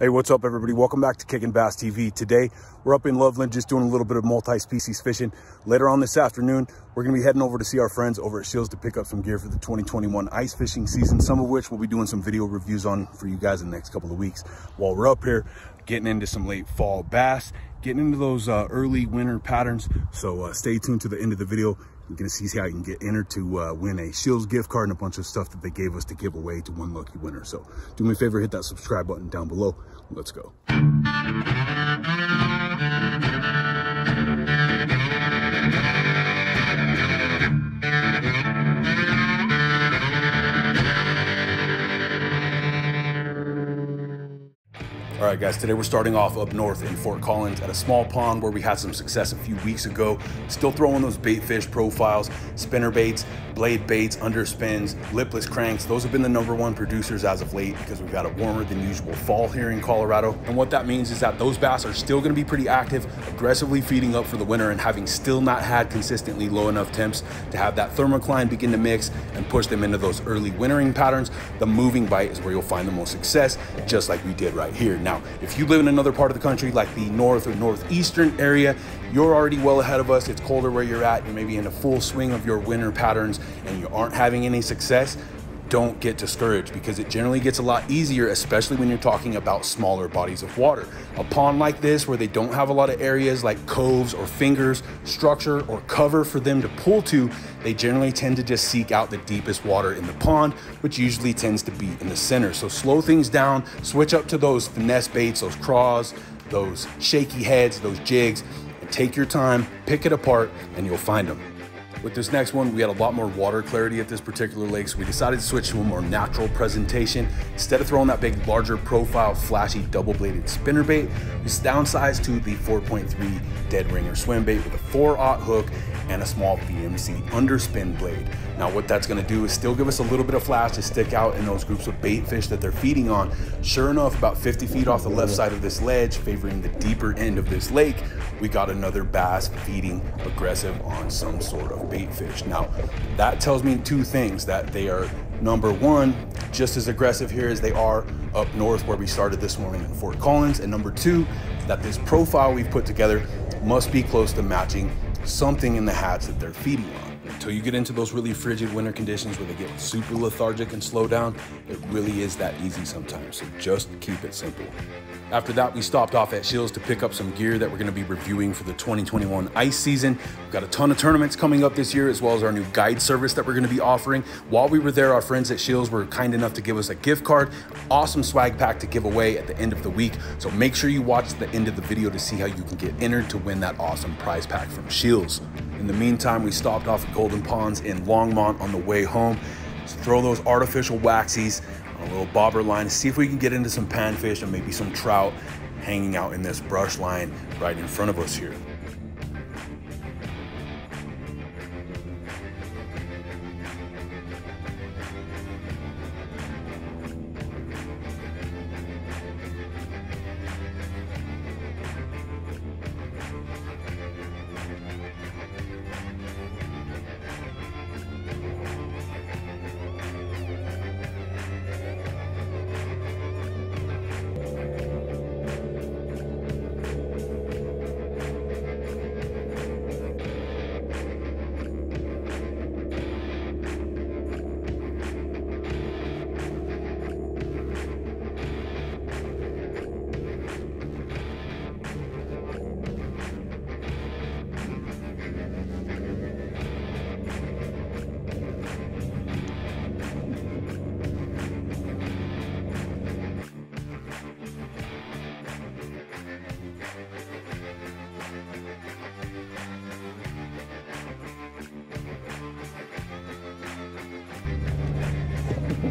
Hey, what's up, everybody? Welcome back to Kickin' Bass TV. Today, we're up in Loveland just doing a little bit of multi-species fishing. Later on this afternoon, we're going to be heading over to see our friends over at Scheels to pick up some gear for the 2021 ice fishing season, some of which we'll be doing some video reviews on for you guys in the next couple of weeks. While we're up here, getting into some late fall bass, getting into those uh, early winter patterns. So uh, stay tuned to the end of the video. You're gonna see how you can get entered to uh, win a Scheels gift card and a bunch of stuff that they gave us to give away to one lucky winner. So do me a favor, hit that subscribe button down below. Let's go. Right, guys, today we're starting off up north in Fort Collins at a small pond where we had some success a few weeks ago. Still throwing those bait fish profiles, spinner baits, blade baits, underspins, lipless cranks. Those have been the number one producers as of late because we've got a warmer than usual fall here in Colorado. And what that means is that those bass are still gonna be pretty active, aggressively feeding up for the winter and having still not had consistently low enough temps to have that thermocline begin to mix and push them into those early wintering patterns. The moving bite is where you'll find the most success, just like we did right here. Now, if you live in another part of the country, like the north or northeastern area, you're already well ahead of us. It's colder where you're at. You're maybe in a full swing of your winter patterns and you aren't having any success don't get discouraged because it generally gets a lot easier, especially when you're talking about smaller bodies of water. A pond like this, where they don't have a lot of areas like coves or fingers, structure, or cover for them to pull to, they generally tend to just seek out the deepest water in the pond, which usually tends to be in the center. So slow things down, switch up to those finesse baits, those craws, those shaky heads, those jigs, and take your time, pick it apart, and you'll find them. With this next one, we had a lot more water clarity at this particular lake, so we decided to switch to a more natural presentation. Instead of throwing that big, larger profile, flashy, double-bladed spinnerbait, we downsized to the 4.3 dead ringer swim bait with a 4-aught hook and a small VMC underspin blade. Now what that's gonna do is still give us a little bit of flash to stick out in those groups of bait fish that they're feeding on. Sure enough, about 50 feet off the left side of this ledge, favoring the deeper end of this lake, we got another bass feeding aggressive on some sort of bait fish. Now, that tells me two things, that they are number one, just as aggressive here as they are up north where we started this morning in Fort Collins. And number two, that this profile we've put together must be close to matching something in the hats that they're feeding on. Until you get into those really frigid winter conditions where they get super lethargic and slow down, it really is that easy sometimes. So just keep it simple. After that, we stopped off at Scheels to pick up some gear that we're gonna be reviewing for the 2021 ice season. We've got a ton of tournaments coming up this year, as well as our new guide service that we're gonna be offering. While we were there, our friends at Scheels were kind enough to give us a gift card, awesome swag pack to give away at the end of the week. So make sure you watch the end of the video to see how you can get entered to win that awesome prize pack from Scheels. In the meantime, we stopped off at Golden Ponds in Longmont on the way home. throw those artificial waxies on a little bobber line see if we can get into some panfish and maybe some trout hanging out in this brush line right in front of us here.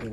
As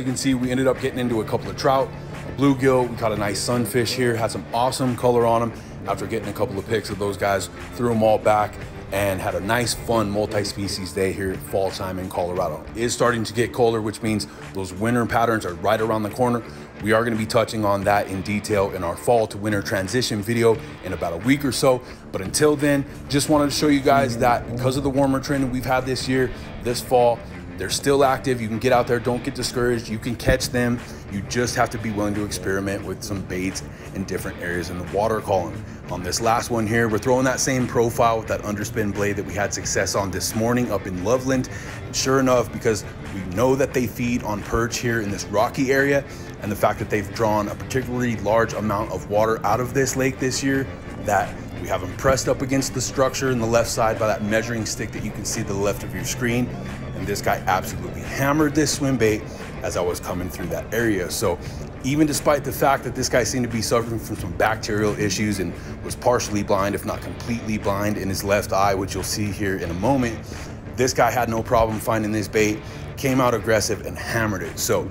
you can see, we ended up getting into a couple of trout, bluegill. We caught a nice sunfish here, had some awesome color on them. After getting a couple of pics of those guys, threw them all back and had a nice, fun multi-species day here at fall time in Colorado. It is starting to get colder, which means those winter patterns are right around the corner. We are gonna be touching on that in detail in our fall to winter transition video in about a week or so. But until then, just wanted to show you guys that because of the warmer trend we've had this year, this fall, they're still active. You can get out there. Don't get discouraged. You can catch them. You just have to be willing to experiment with some baits in different areas in the water column. On this last one here, we're throwing that same profile with that underspin blade that we had success on this morning up in Loveland. And sure enough, because we know that they feed on perch here in this rocky area, and the fact that they've drawn a particularly large amount of water out of this lake this year, that we have them pressed up against the structure in the left side by that measuring stick that you can see to the left of your screen. And this guy absolutely hammered this swim bait as I was coming through that area. So even despite the fact that this guy seemed to be suffering from some bacterial issues and was partially blind, if not completely blind in his left eye, which you'll see here in a moment, this guy had no problem finding this bait, came out aggressive and hammered it. So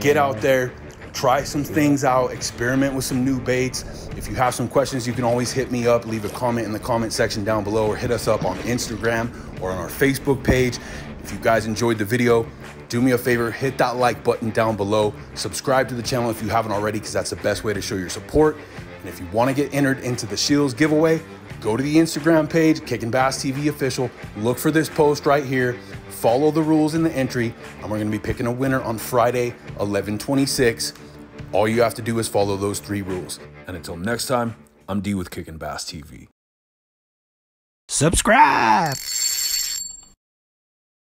get out there, try some things out, experiment with some new baits. If you have some questions, you can always hit me up, leave a comment in the comment section down below, or hit us up on Instagram or on our Facebook page. If you guys enjoyed the video, do me a favor, hit that like button down below. Subscribe to the channel if you haven't already, because that's the best way to show your support. And if you want to get entered into the Scheels giveaway, go to the Instagram page, Kickin' Bass TV official. Look for this post right here. Follow the rules in the entry, and we're going to be picking a winner on Friday, 11:26. All you have to do is follow those three rules. And until next time, I'm D with Kickin' Bass TV. Subscribe.